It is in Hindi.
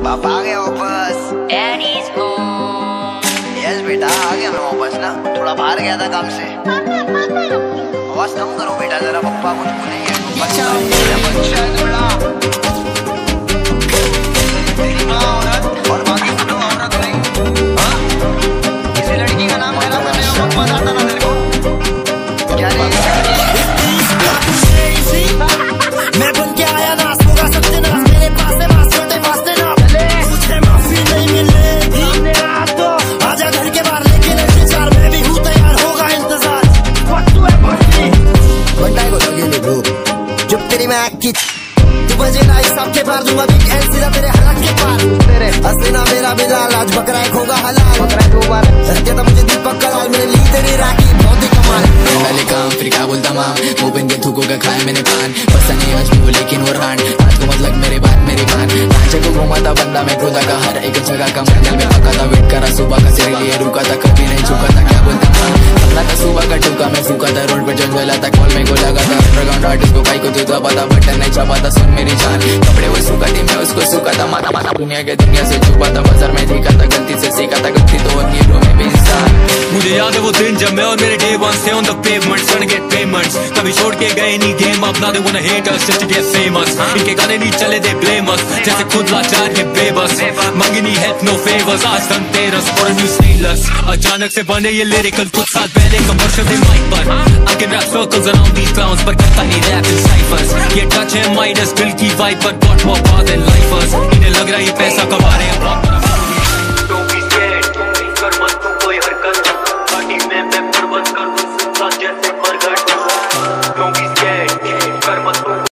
पापा आ गया वापस। Daddy's home. यस बेटा आ गया मैं वापस ना। थोड़ा बाहर गया था काम से। आवाज़ कम करो बेटा जरा पप्पा कुछ बोलेंगे। मैं की तू बजे ना हिसाब के पार दूँगा बिग एल सीधा तेरे हलक के पार। तेरे। असली ना मेरा बिलाल आज बकरा खोगा हलाल। बकरा दो बार कहता मुझे दीपक कलाल मैंने ली तेरी राखी बहुत ही कमाल। पहले काम फिर क्या बोलता माम मुँह बिन के थूकों का खाया मैंने पान। पसंद नहीं मजबूर लेकिन वो रान। आज को मतलब मेरे बात मेरी बान ढांचे को घुमाता बंदा मैं खुदा का हर एक जगह का मंजिल में पका था वेट करा सुबह का सिर लिए रुका था कभी नहीं झुका था। जंगल आता कॉल में को लगा था अंडरग्राउंड आर्टिस्ट को काई को दूधा पता बटन नहीं छपा था सुन मेरी जान। कपड़े वो सूखा थी मैं उसको सूखा था माथा माथा दुनिया के दुनिया से छुपा था बाज़ार में दिखा था गलती से सीखा था गलती तो अपनी रो में भी इंसान। मुझे याद है वो दिन जब मैं और मेरे डे वन थे on the pavement trying to get payments कभी छोड़ के गए नहीं game now they wanna hate us just to get famous इनके गाने नहीं चले blame us जैसे खुद लाचार है बेबस। मांगी नहीं help no favors आज धनतेरस for a stainless अचानक से बने ये lyrical कुछ साल पहले कमर्शियल थे माइक पर I can rap circles around these clowns पर करता नहीं rap in ciphers ये टच है माइडस दिल की वाइब पर more power than lifers इन्हें लग रहा है ये पैसा कमा हैं